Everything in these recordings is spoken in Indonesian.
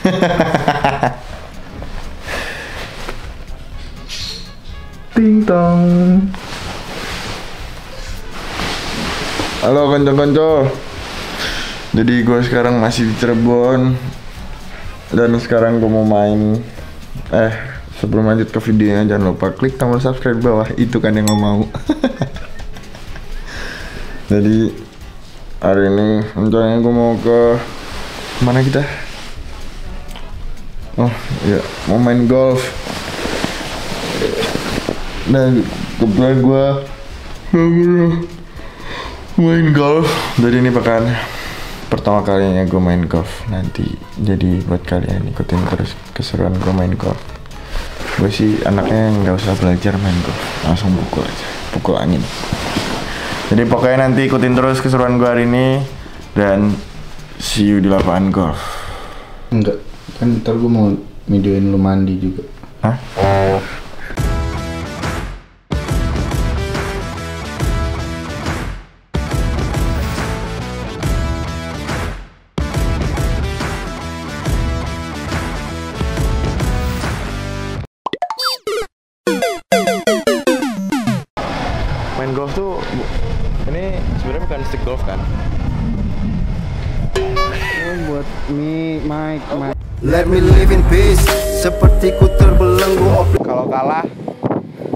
Ting tong. Halo konco-konco. Jadi gue sekarang masih di Cirebon dan sekarang gue mau main. Eh sebelum lanjut ke videonya jangan lupa klik tombol subscribe bawah itu kan yang lo mau. Jadi hari ini rencananya gue mau ke mana kita? Oh iya mau main golf. Nah kebetulan gue main golf. Jadi ini bahkan pertama kalinya gue main golf nanti. Jadi buat kalian ikutin terus keseruan gue main golf. Gue sih anaknya nggak usah belajar main golf, langsung pukul aja, pukul angin. Jadi pokoknya nanti ikutin terus keseruan gue hari ini dan see you di lapangan golf. Enggak, kan ntar gue mau videoin lu mandi juga. Hah? Main golf tuh ini sebenarnya bukan stick golf kan? buat mi mic mic. Let me live in peace Sepertiku terbelenggu Kalau kalah,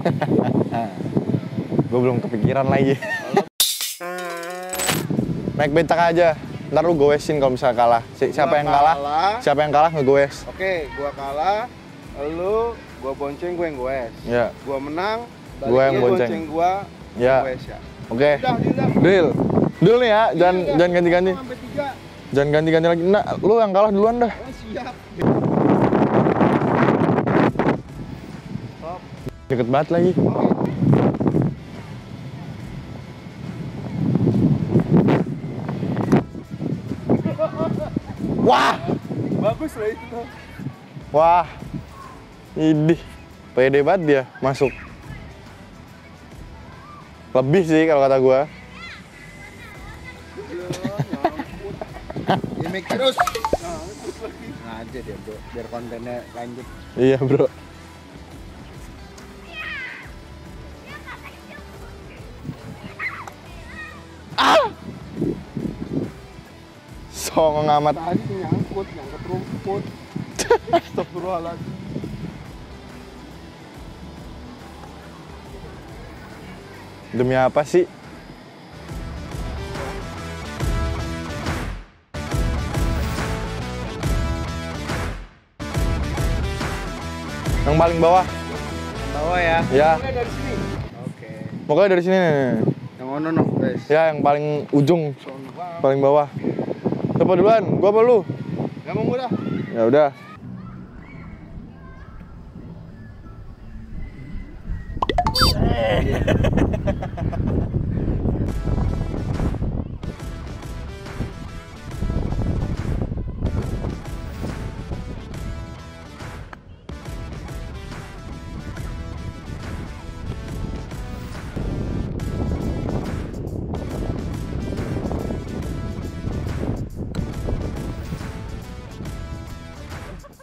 gue belum kepikiran lagi. Naik becak aja. Ntar lu goesin kalau misalnya kalah. Si- siapa Gua yang kalah? kalah. Siapa yang kalah ngegoes? Oke, gua kalah, lu gua bonceng, gua yang goes. Ya. Gua menang, Gua yang bonceng. gua Ya. goes ya. Oke. Udah. Deal. Deal nih ya, jangan Iya, jangan ganti-ganti. Jangan ganti-ganti lagi. Nah, lu yang kalah duluan dah. Oh, siap. Deket banget lagi. Wah, Bagus lah itu. wah. Idih. Pede banget dia masuk. Lebih sih kalau kata gua. Gimik terus. Nah, aja dia, Bro. Biar kontennya lanjut. Iya, Bro. Ah! Songong amat. Tadi nyangkut, nyangkut rumput. Astagfirullahaladzim. Demi apa sih? Yang paling bawah. Bawah ya. Ya, Mulai dari sini. Oke. pokoknya dari sini nih. Yang ono no, guys. Ya, yang paling ujung, paling bawah. Siapa duluan? Gua apa lu? Gak mau udah. Ya udah.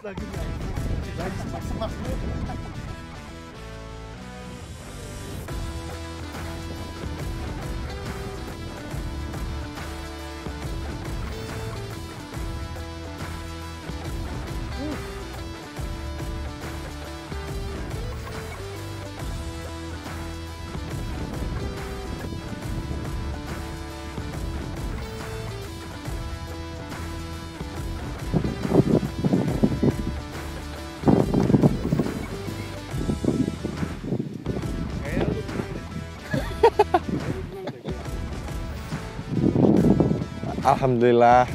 Kısla gülüyor. Bak. Alhamdulillah.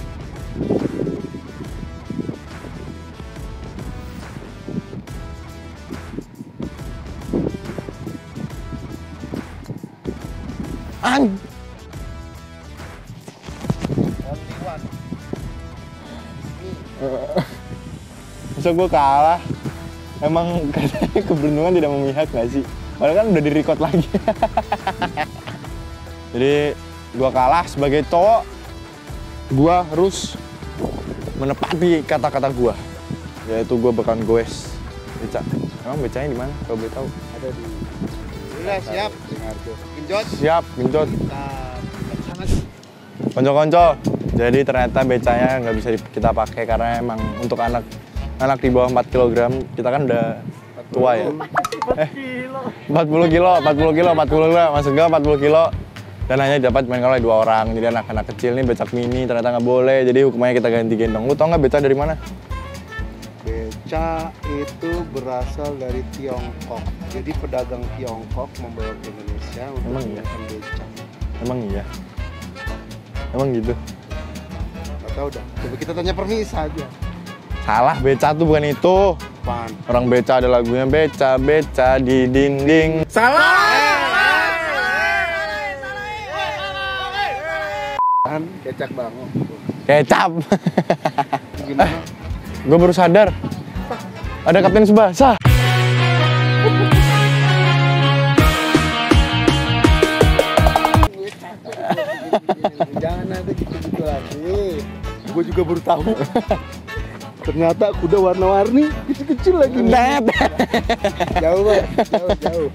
An. Masa gue kalah? Emang katanya keberuntungan tidak memihak gak sih? Padahal kan udah di record lagi. Jadi gua kalah sebagai cowok. Gua harus menepati kata-kata gua. yaitu gue bakalan goes beca. Emang becanya di mana? Kalau boleh tahu. Ada di Udah siap. Genjot. Siap, genjot. Konco-konco. Jadi ternyata becanya nggak bisa kita pakai karena emang untuk anak anak di bawah 4 kg kita kan udah tua ya. Eh, 40 kilo, 40 kilo, 40 kilo, maksud gue 40 kilo dan hanya dapat main oleh dua orang. Jadi anak-anak kecil nih becak mini ternyata nggak boleh. Jadi hukumannya kita ganti gendong. Lu tau nggak beca dari mana? Beca itu berasal dari Tiongkok. Jadi pedagang Tiongkok membawa ke Indonesia untuk Emang iya? beca. Emang iya. Emang gitu. Gak tahu dah. Coba kita tanya permisa aja. Salah, beca tuh bukan itu. Pan. Orang beca ada lagunya beca, beca di dinding. Pan kecak banget. Kecap. Gimana? Gue baru sadar. Ada Kapten Subasa. Jangan ada gitu-gitu lagi. Gue juga baru tahu. Ternyata kuda warna-warni kecil-kecil lagi. Net. jauh banget, jauh jauh.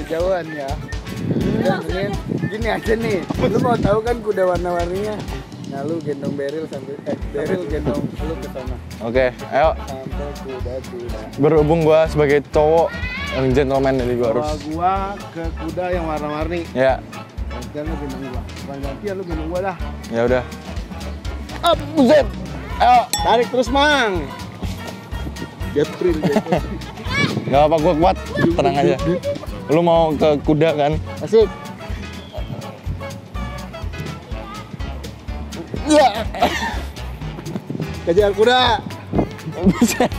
Kejauhan ya. Udah, mendingan gini aja nih. Lu mau tahu kan kuda warna-warninya? Nah, lu gendong Beril sampai eh Beril gendong lu ke sana. Oke, ayo. Sampai kuda kuda. Berhubung gue sebagai cowok yang gentleman jadi gue harus. Bawa gua ke kuda yang warna-warni. Ya, Gantian lu gendong gua. Bukan gantian lu gendong gua dah. ya udah. Up, buset. Ayo, tarik terus, Mang. Get free, get free. Gak apa gue kuat, tenang aja. Lu mau ke kuda kan? Asik. Ya. Kejar kuda. Buset.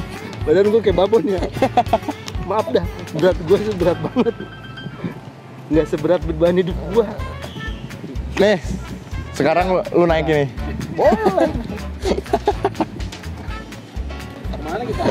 Badan gue kayak babon ya. Maaf dah, berat gue sih berat banget. Nggak seberat beban hidup gue. Nih, sekarang lu, lu naik ini. Boleh. Ke mana kita?